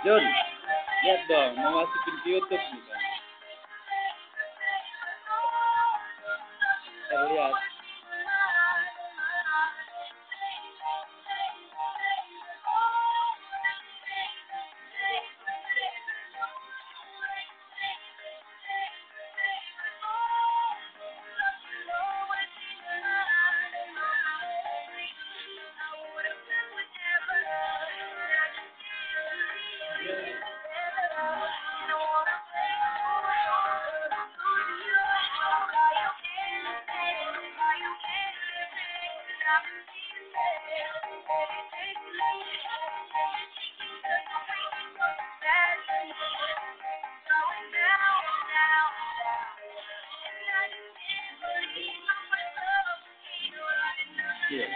John, lihat dong, mau masukin ke YouTube nih. Kan. Yeah.